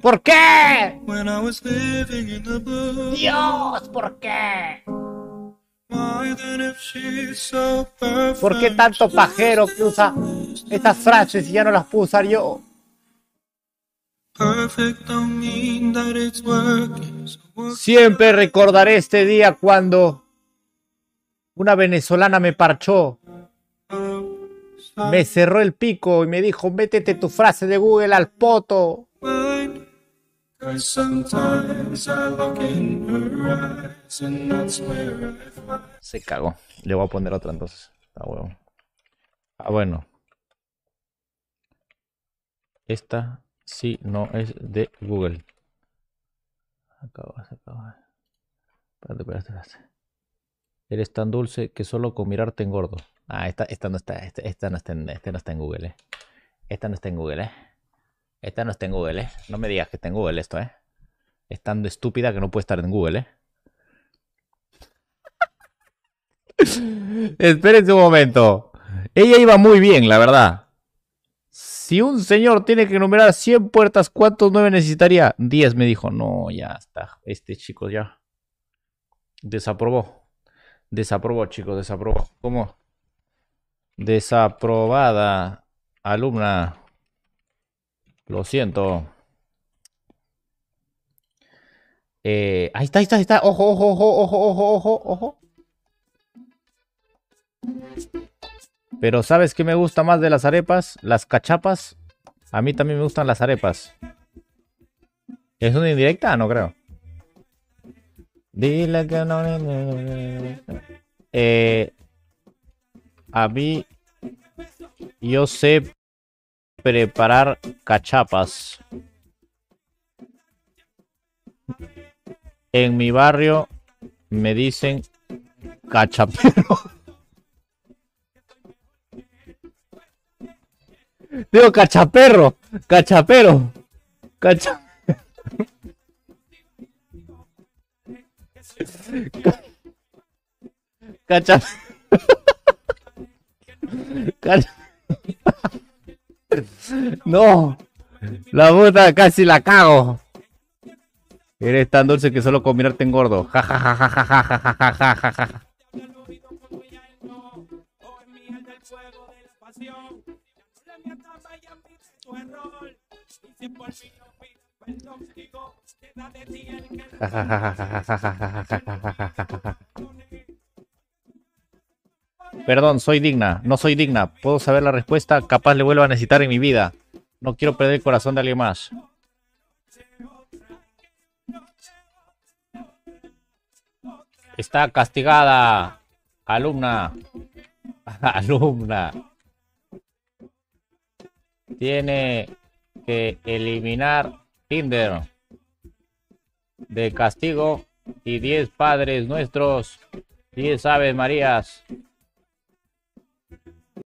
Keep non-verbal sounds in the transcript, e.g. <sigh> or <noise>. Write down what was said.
¿Por qué? Dios, ¿por qué? ¿Por qué tanto pajero que usa estas frases y ya no las puedo usar yo? Siempre recordaré este día cuando una venezolana me parchó me cerró el pico y me dijo, métete tu frase de Google al poto. Se cagó. Le voy a poner otra entonces. Ah, huevo. Ah, bueno. Esta sí no es de Google. Acaba, se acaba. Espérate, espérate, espérate. Eres tan dulce que solo con mirar te engordo. Ah, esta, esta no está, esta, esta no está en, esta no está en Google, eh. Esta no está en Google, eh. Esta no está en Google, eh. No me digas que está en Google esto, eh. Es tan estúpida que no puede estar en Google, eh. <laughs> Espérense un momento. Ella iba muy bien, la verdad. Si un señor tiene que enumerar 100 puertas, ¿cuántos nueve necesitaría? 10, me dijo. No, ya está. Este chico ya. Desaprobó. Desaprobó, chicos, desaprobó. ¿Cómo? Desaprobada. Alumna. Lo siento. Eh, ahí está, ahí está, ahí está. Ojo, ojo, ojo, ojo, ojo, ojo, ojo. Pero ¿sabes qué me gusta más de las arepas? Las cachapas. A mí también me gustan las arepas. ¿Es una indirecta? No creo. Dile que no. Eh, a mí. Yo sé preparar cachapas. En mi barrio me dicen cachapero. <laughs> Digo cachaperro, cachapero, cacha. Ca- <laughs> Cacha. No, la puta casi la cago. Eres tan dulce que solo con mirarte engordo. Ja ja ja ja ja ja ja ja ja ja ja ja. Ja, ja, ja, ja, ja, ja, ja, ja, ja, ja, ja, ja, ja. Perdón, soy digna, no soy digna. Puedo saber la respuesta, capaz le vuelvo a necesitar en mi vida. No quiero perder el corazón de alguien más. Está castigada, alumna. <laughs> Alumna. Tiene que eliminar Tinder de castigo y 10 padres nuestros, 10 aves marías